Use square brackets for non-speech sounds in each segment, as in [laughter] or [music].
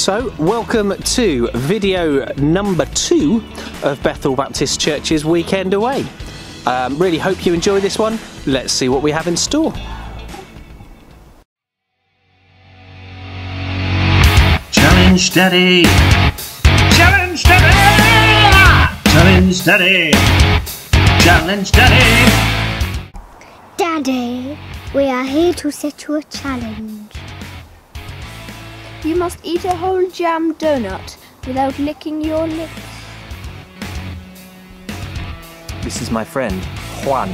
So, welcome to video number two of Bethel Baptist Church's Weekend Away. Um, really hope you enjoy this one. Let's see what we have in store. Challenge Daddy! Challenge Daddy! Challenge Daddy! Challenge Daddy! Daddy, we are here to set you a challenge. You must eat a whole jam donut without licking your lips. This is my friend, Juan.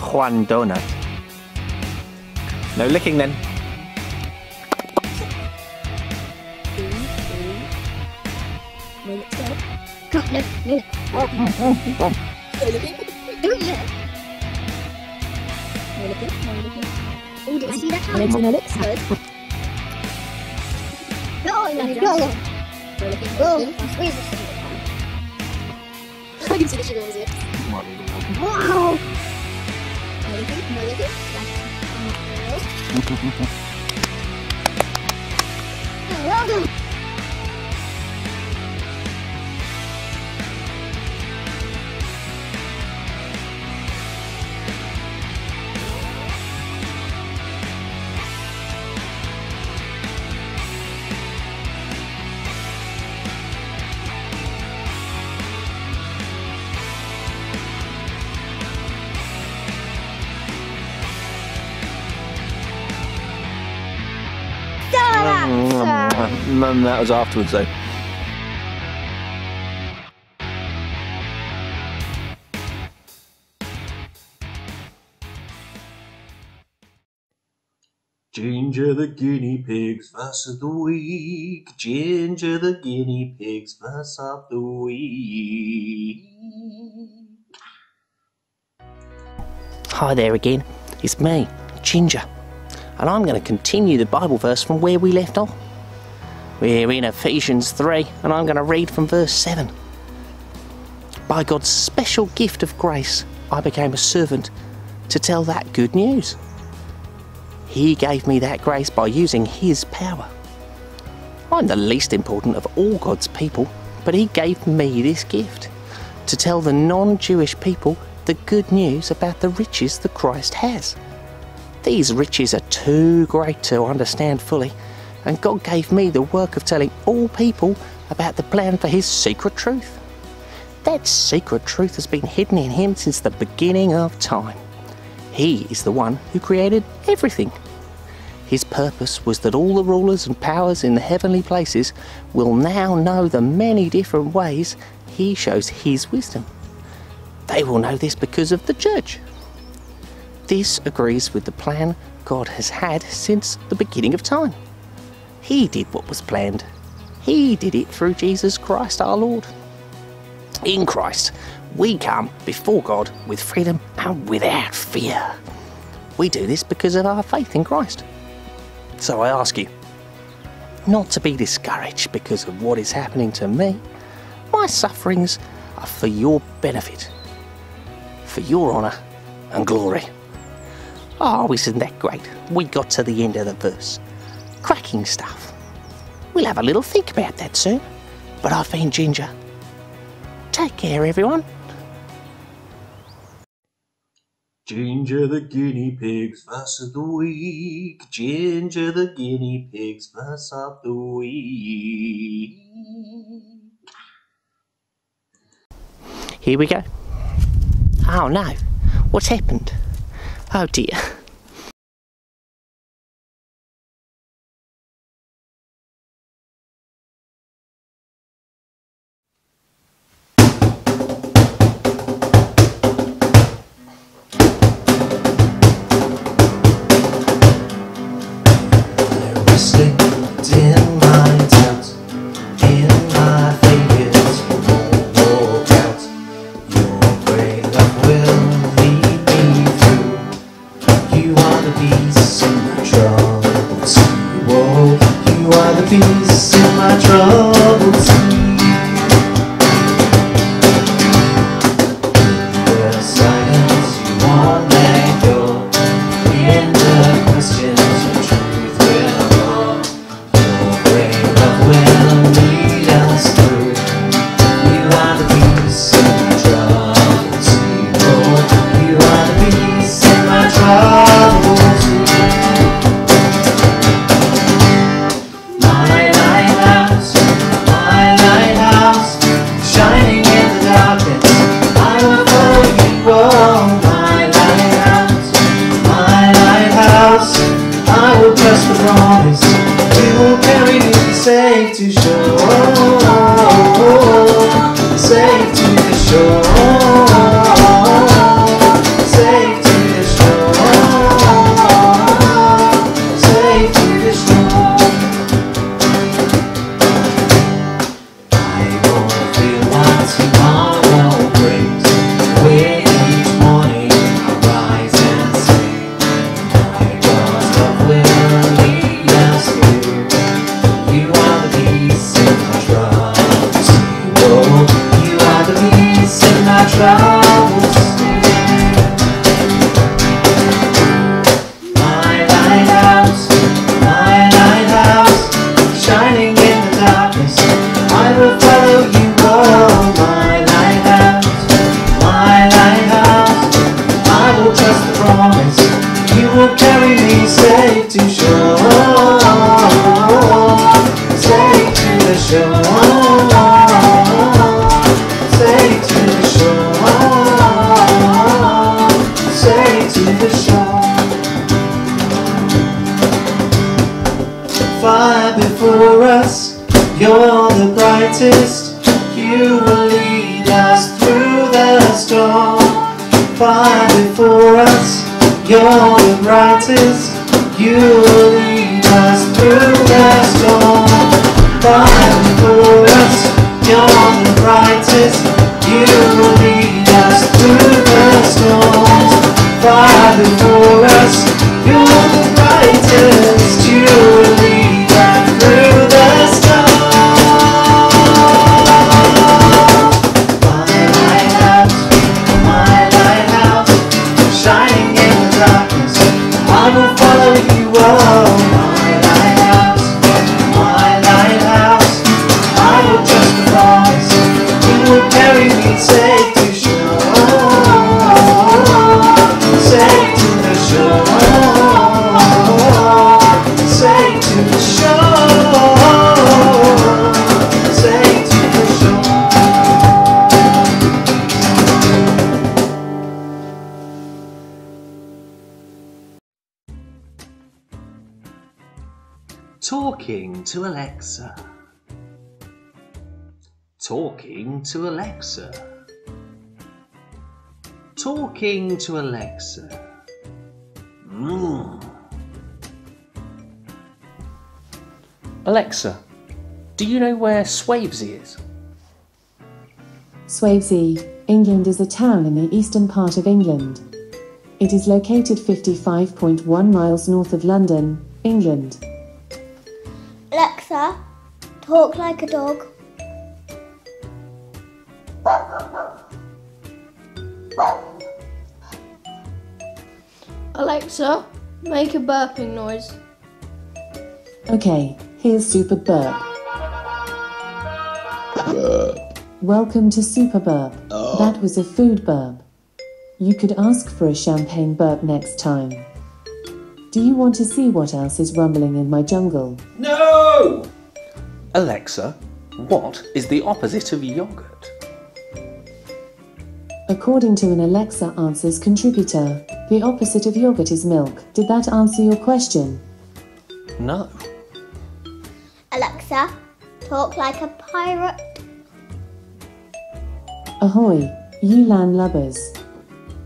Juan Donut. No licking then. No, no, no, no. Oh, where's the sugar? I can see the sugar on his lips. Wow! No licking, no licking. Oh, well done. Mm, that was afterwards though. Ginger the guinea pigs, verse of the week. Ginger the guinea pigs, verse of the week. Hi there again. It's me, Ginger. And I'm going to continue the Bible verse from where we left off. We're in Ephesians 3, and I'm going to read from verse 7. By God's special gift of grace, I became a servant to tell that good news. He gave me that grace by using His power. I'm the least important of all God's people, but He gave me this gift to tell the non Jewish people the good news about the riches that Christ has. These riches are too great to understand fully, and God gave me the work of telling all people about the plan for His secret truth. That secret truth has been hidden in Him since the beginning of time. He is the one who created everything. His purpose was that all the rulers and powers in the heavenly places will now know the many different ways He shows His wisdom. They will know this because of the church. This agrees with the plan God has had since the beginning of time. He did what was planned. He did it through Jesus Christ our Lord. In Christ, we come before God with freedom and without fear. We do this because of our faith in Christ. So I ask you, not to be discouraged because of what is happening to me. My sufferings are for your benefit, for your honour and glory. Oh, isn't that great? We got to the end of the verse. Cracking stuff. We'll have a little think about that soon. But I've been Ginger. Take care, everyone. Ginger the guinea pigs, verse of the week. Ginger the guinea pigs, verse of the week. Here we go. Oh no, what's happened? Oh dear. Gracias. Talking to Alexa. Talking to Alexa. Talking to Alexa. Mmm. Alexa, do you know where Swavesey is? Swavesey, England is a town in the eastern part of England. It is located 55.1 miles north of London, England. Alexa, talk like a dog. Alexa, make a burping noise. Okay, here's Super Burp. Welcome to Super Burp. Oh. That was a food burp. You could ask for a champagne burp next time. Do you want to see what else is rumbling in my jungle? No! Alexa, what is the opposite of yogurt? According to an Alexa Answers contributor, the opposite of yogurt is milk. Did that answer your question? No. Alexa, talk like a pirate. Ahoy, you land lubbers.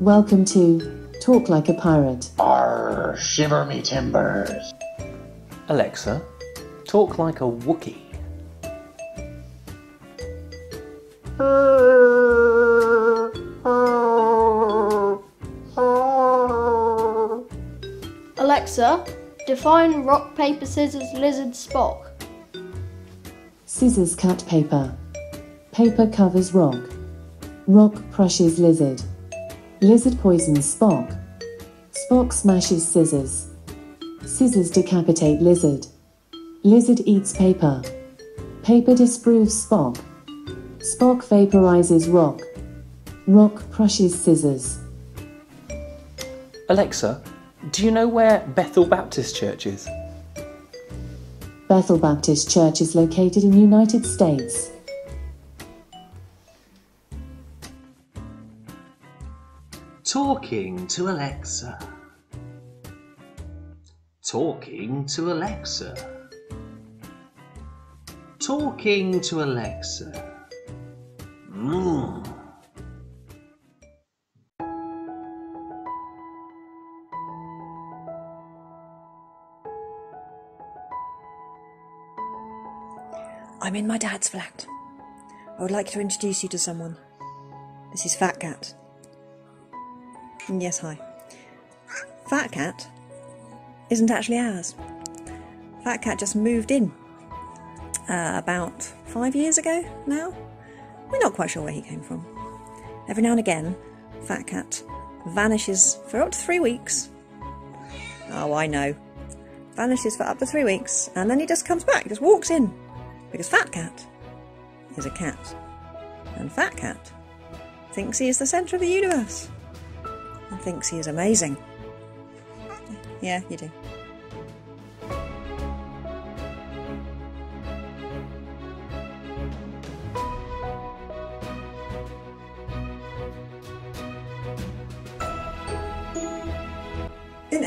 Welcome to Talk Like a Pirate. Arr, shiver me timbers. Alexa, talk like a Wookie. Alexa, define rock, paper, scissors, lizard, Spock. Scissors cut paper. Paper covers rock. Rock crushes lizard. Lizard poisons Spock. Spock smashes scissors. Scissors decapitate lizard. Lizard eats paper. Paper disproves Spock. Spock vaporizes rock. Rock crushes scissors. Alexa, do you know where Bethel Baptist Church is? Bethel Baptist Church is located in United States. Talking to Alexa. Talking to Alexa. Talking to Alexa. Mmm. I'm in my dad's flat. I would like to introduce you to someone. This is Fat Cat. Yes, hi. Fat Cat isn't actually ours. Fat Cat just moved in uh, about five years ago now. We're not quite sure where he came from. Every now and again, Fat Cat vanishes for up to three weeks. Oh, I know. Vanishes for up to three weeks, and then he just comes back, just walks in. Because Fat Cat is a cat. And Fat Cat thinks he is the centre of the universe and thinks he is amazing. Yeah, you do.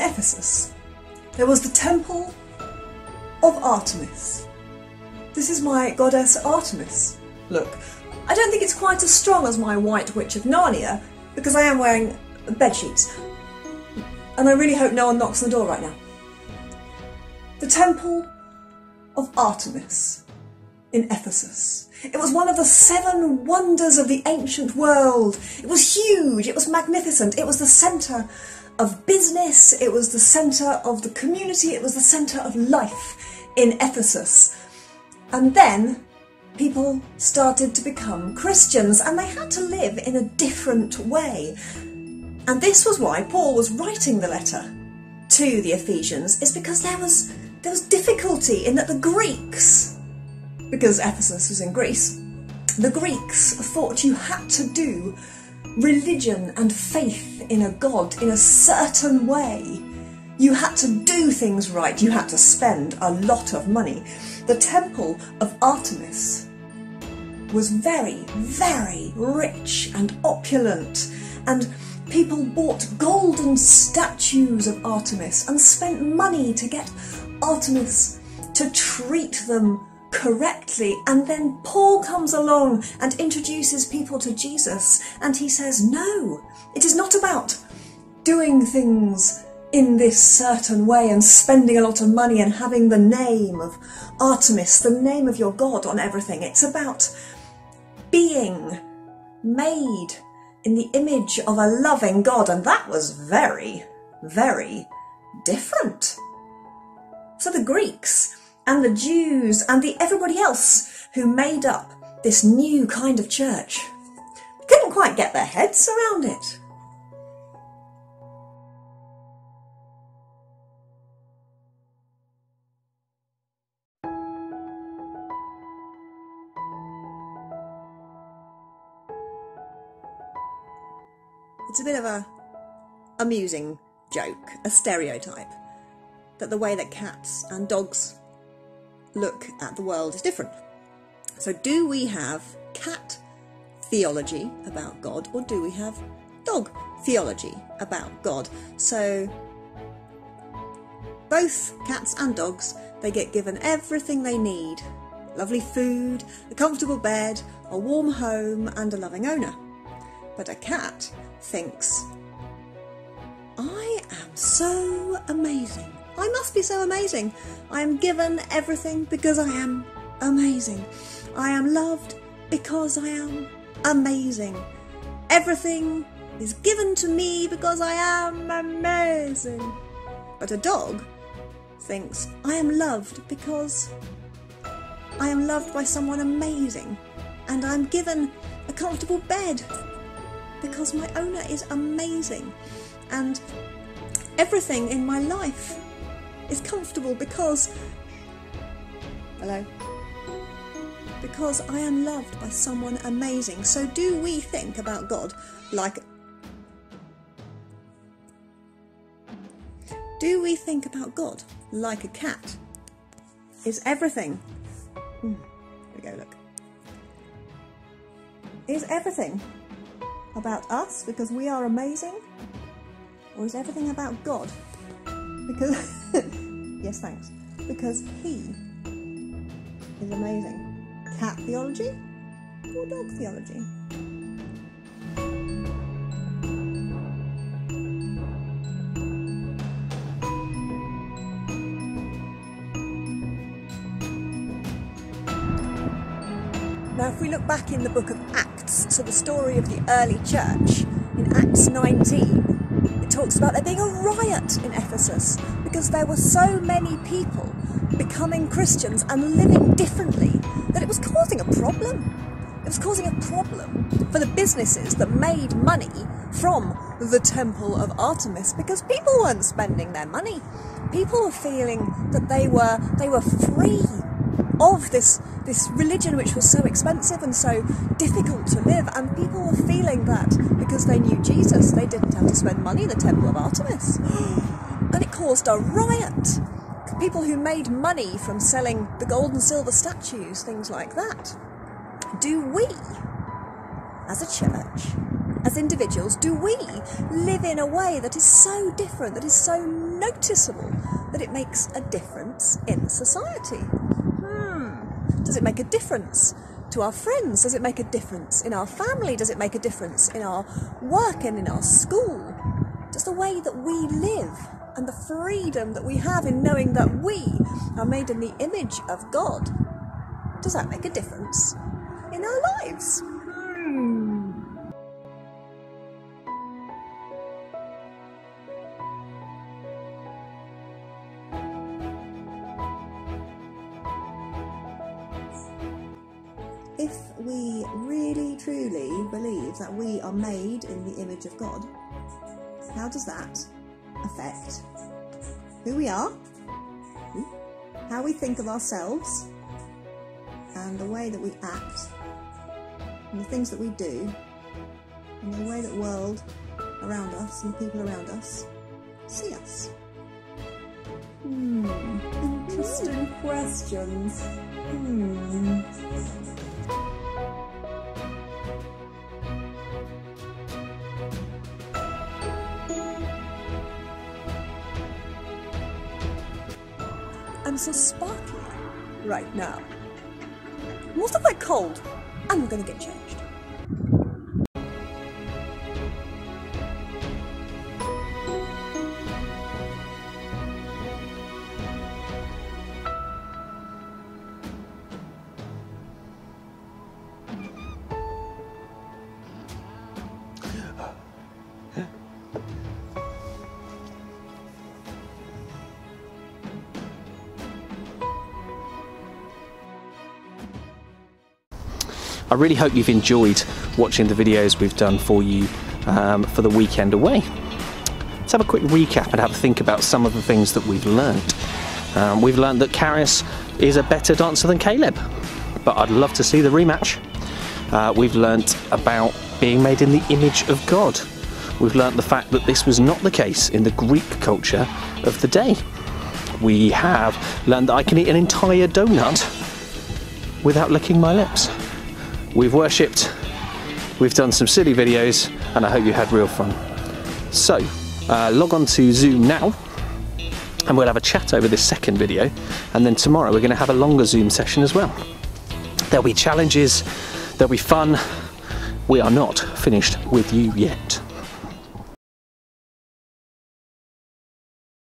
Ephesus, there was the temple of Artemis. This is my goddess Artemis. Look, I don't think it's quite as strong as my White Witch of Narnia because I am wearing bed sheets. And I really hope no one knocks on the door right now. The temple of Artemis in Ephesus. It was one of the seven wonders of the ancient world. It was huge, it was magnificent, it was the centre of business, it was the centre of the community, it was the centre of life in Ephesus. And then people started to become Christians and they had to live in a different way. And this was why Paul was writing the letter to the Ephesians, is because there was there was difficulty in that the Greeks, because Ephesus was in Greece, the Greeks thought you had to do religion and faith in a god in a certain way. You had to do things right, you had to spend a lot of money. The temple of Artemis was very, very rich and opulent, and people bought golden statues of Artemis and spent money to get Artemis to treat them correctly. And then Paul comes along and introduces people to Jesus, and he says, No, it is not about doing things in this certain way and spending a lot of money and having the name of Artemis, the name of your God, on everything. It's about being made in the image of a loving God, and that was very, very different. So the Greeks and the Jews and the everybody else who made up this new kind of church couldn't quite get their heads around it. It's a bit of a amusing joke, a stereotype, that the way that cats and dogs look at the world is different. So, do we have cat theology about God, or do we have dog theology about God? So, both cats and dogs, they get given everything they need lovely food, a comfortable bed, a warm home, and a loving owner. But a cat thinks, I am so amazing. I must be so amazing. I am given everything because I am amazing. I am loved because I am amazing. Everything is given to me because I am amazing. But a dog thinks, I am loved because I am loved by someone amazing. And I'm given a comfortable bed because my owner is amazing. And everything in my life is comfortable because. Hello? Because I am loved by someone amazing. So, do we think about God like. Do we think about God like a cat? Is everything. Hmm, here we go, look. Is everything about us because we are amazing? Or is everything about God? Because, [laughs] yes, thanks. Because He is amazing. Cat theology or dog theology? Now, if we look back in the book of Acts to the story of the early church, in Acts 19, it talks about there being a riot in Ephesus because there were so many people becoming Christians and living differently that it was causing a problem. It was causing a problem for the businesses that made money from the temple of Artemis because people weren't spending their money. People were feeling that they were they were free of this this religion which was so expensive and so difficult to live, and people were feeling that because they knew Jesus, they didn't have to spend money in the Temple of Artemis. [gasps] [gasps] [gasps] And it caused a riot. People who made money from selling the gold and silver statues, things like that. Do we, as a church, as individuals, do we live in a way that is so different, that is so noticeable, that it makes a difference in society? Hmm. Does it make a difference to our friends? Does it make a difference in our family? Does it make a difference in our work and in our school? Does the way that we live and the freedom that we have in knowing that we are made in the image of God, does that make a difference in our lives? If we really truly believe that we are made in the image of God, how does that affect who we are, hmm, how we think of ourselves, and the way that we act, and the things that we do, and the way that the world around us and the people around us see us? Hmm, interesting questions. Hmm. So sparkly right now. I'm also quite cold. I'm gonna get changed. I really hope you've enjoyed watching the videos we've done for you um, for the weekend away. Let's have a quick recap and have a think about some of the things that we've learned. Um, we've learned that Karis is a better dancer than Caleb, but I'd love to see the rematch. Uh, we've learnt about being made in the image of God. We've learnt the fact that this was not the case in the Greek culture of the day. We have learned that I can eat an entire donut without licking my lips. We've worshipped, we've done some silly videos, and I hope you had real fun. So, uh, log on to Zoom now, and we'll have a chat over this second video, and then tomorrow we're going to have a longer Zoom session as well. There'll be challenges, there'll be fun. We are not finished with you yet.